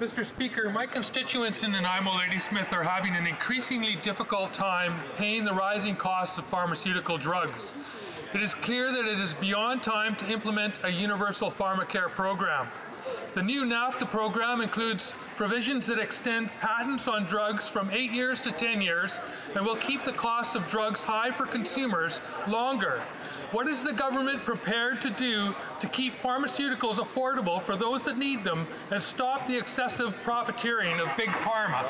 Mr. Speaker, my constituents in Nanaimo Ladysmith are having an increasingly difficult time paying the rising costs of pharmaceutical drugs. It is clear that it is beyond time to implement a universal pharmacare program. The new NAFTA program includes provisions that extend patents on drugs from 8 years to 10 years and will keep the cost of drugs high for consumers longer. What is the government prepared to do to keep pharmaceuticals affordable for those that need them and stop the excessive profiteering of big pharma?